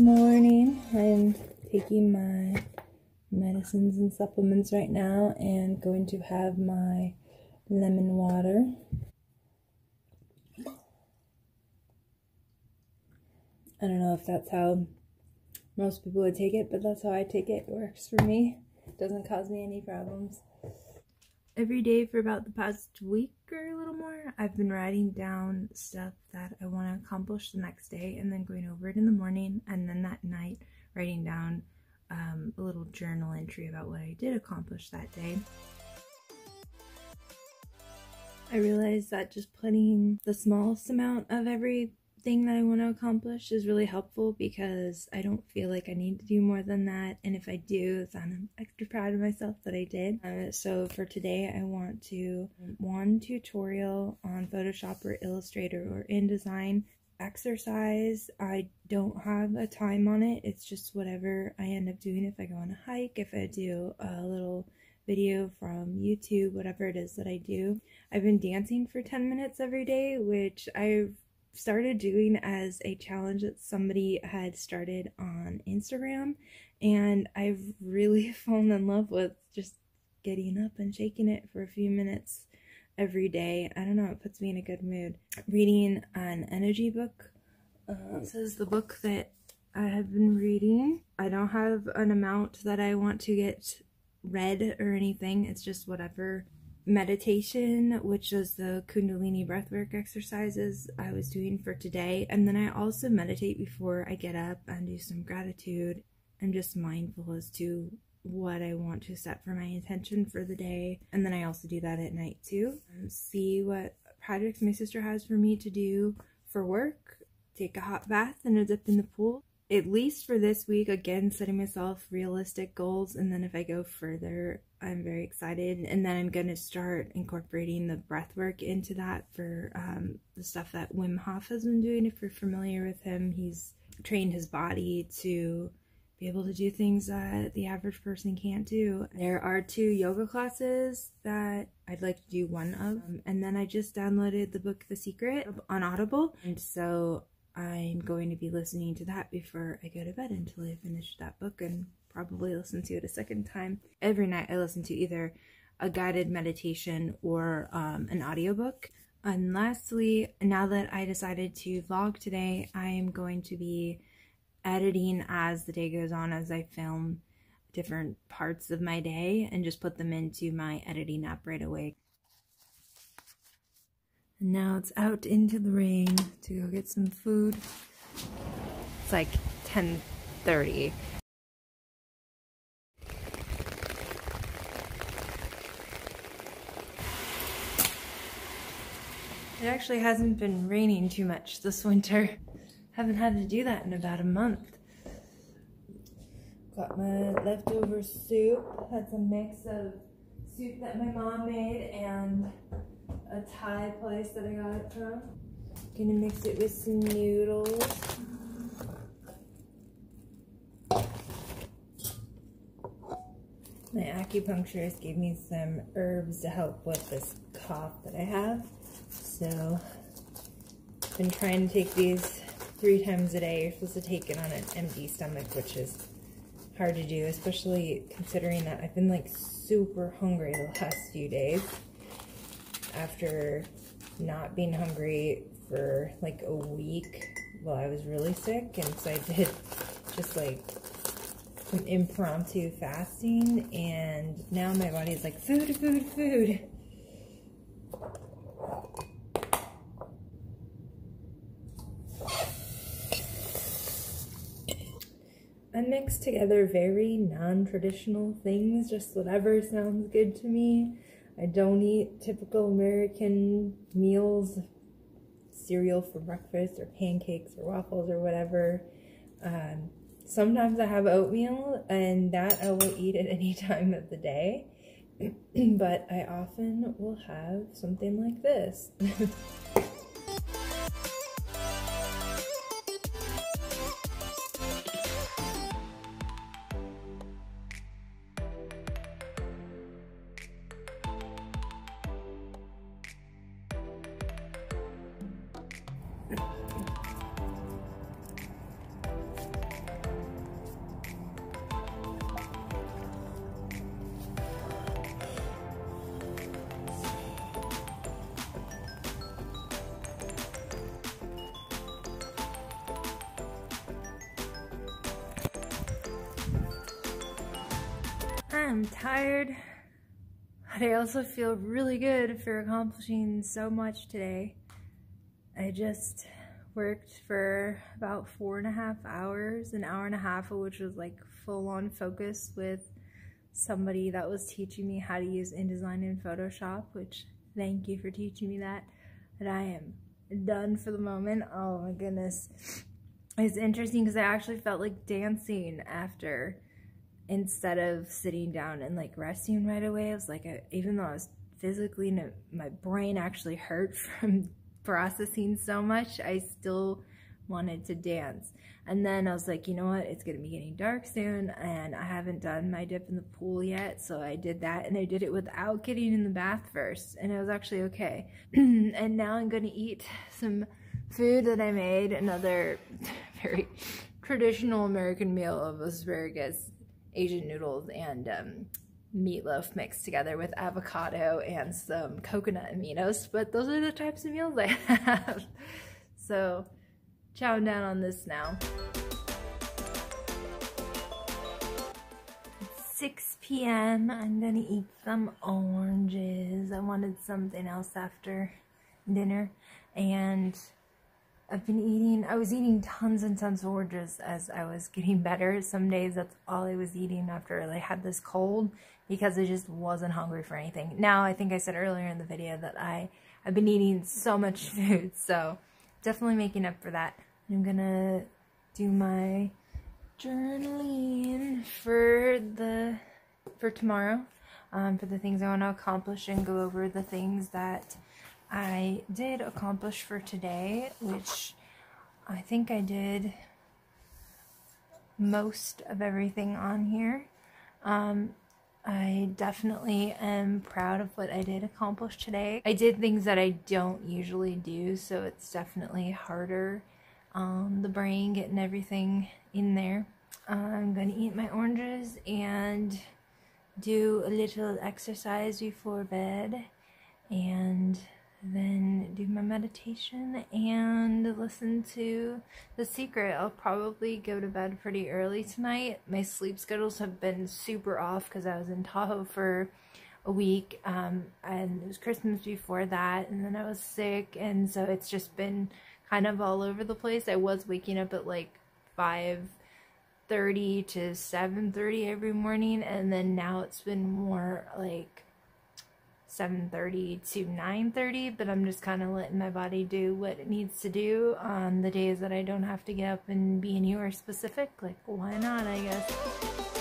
morning. I'm taking my medicines and supplements right now and going to have my lemon water. I don't know if that's how most people would take it, but that's how I take it. It works for me. It doesn't cause me any problems. Every day for about the past week or a little more, I've been writing down stuff that I want to accomplish the next day and then going over it in the morning and then that night writing down um, a little journal entry about what I did accomplish that day. I realized that just putting the smallest amount of every thing that I want to accomplish is really helpful because I don't feel like I need to do more than that. And if I do, then I'm extra proud of myself that I did. Uh, so for today, I want to one tutorial on Photoshop or Illustrator or InDesign. Exercise, I don't have a time on it. It's just whatever I end up doing. If I go on a hike, if I do a little video from YouTube, whatever it is that I do. I've been dancing for 10 minutes every day, which I've started doing as a challenge that somebody had started on Instagram and I've really fallen in love with just getting up and shaking it for a few minutes every day. I don't know, it puts me in a good mood. Reading an energy book. Uh, this is the book that I have been reading. I don't have an amount that I want to get read or anything. It's just whatever meditation, which is the Kundalini breathwork exercises I was doing for today. And then I also meditate before I get up and do some gratitude. I'm just mindful as to what I want to set for my intention for the day. And then I also do that at night too. Um, see what projects my sister has for me to do for work, take a hot bath and a dip in the pool, at least for this week, again, setting myself realistic goals. And then if I go further, I'm very excited. And then I'm going to start incorporating the breath work into that for um, the stuff that Wim Hof has been doing. If you're familiar with him, he's trained his body to be able to do things that the average person can't do. There are two yoga classes that I'd like to do one of. Um, and then I just downloaded the book The Secret on Audible. And so I'm going to be listening to that before I go to bed until I finish that book and probably listen to it a second time. Every night I listen to either a guided meditation or um, an audiobook. And lastly, now that I decided to vlog today, I am going to be editing as the day goes on as I film different parts of my day and just put them into my editing app right away. And now it's out into the rain to go get some food. It's like 10.30. It actually hasn't been raining too much this winter. Haven't had to do that in about a month. Got my leftover soup. That's a mix of soup that my mom made and a Thai place that I got it from. Gonna mix it with some noodles. My acupuncturist gave me some herbs to help with this cough that I have. So, I've been trying to take these three times a day. You're supposed to take it on an empty stomach, which is hard to do, especially considering that I've been like super hungry the last few days after not being hungry for like a week while I was really sick. And so I did just like some impromptu fasting. And now my body is like, food, food, food. I mix together very non-traditional things, just whatever sounds good to me. I don't eat typical American meals, cereal for breakfast or pancakes or waffles or whatever. Um, sometimes I have oatmeal and that I will eat at any time of the day. but I often will have something like this. I'm tired, but I also feel really good for accomplishing so much today. I just worked for about four and a half hours, an hour and a half of which was like full on focus with somebody that was teaching me how to use InDesign and Photoshop, which thank you for teaching me that. And I am done for the moment. Oh my goodness. It's interesting because I actually felt like dancing after instead of sitting down and like resting right away. I was like, I, even though I was physically, my brain actually hurt from processing so much, I still wanted to dance. And then I was like, you know what, it's gonna be getting dark soon and I haven't done my dip in the pool yet. So I did that and I did it without getting in the bath first and it was actually okay. and now I'm gonna eat some food that I made, another very traditional American meal of asparagus, Asian noodles, and um, meatloaf mixed together with avocado and some coconut aminos, but those are the types of meals I have. so, chowing down on this now. 6 p.m. I'm gonna eat some oranges. I wanted something else after dinner and I've been eating, I was eating tons and tons of oranges as I was getting better. Some days that's all I was eating after I had this cold because I just wasn't hungry for anything. Now, I think I said earlier in the video that I, I've been eating so much food, so definitely making up for that. I'm gonna do my journaling for the, for tomorrow, um, for the things I want to accomplish and go over the things that I did accomplish for today, which I think I did most of everything on here. Um, I definitely am proud of what I did accomplish today. I did things that I don't usually do, so it's definitely harder on the brain getting everything in there. I'm gonna eat my oranges and do a little exercise before bed and then do my meditation and listen to The Secret. I'll probably go to bed pretty early tonight. My sleep schedules have been super off because I was in Tahoe for a week um, and it was Christmas before that and then I was sick and so it's just been kind of all over the place. I was waking up at like 5.30 to 7.30 every morning and then now it's been more like 7.30 to 9.30 but i'm just kind of letting my body do what it needs to do on the days that i don't have to get up and be anywhere specific. Like why not i guess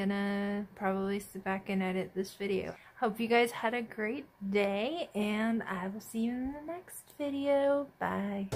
gonna probably sit back and edit this video. Hope you guys had a great day, and I will see you in the next video. Bye.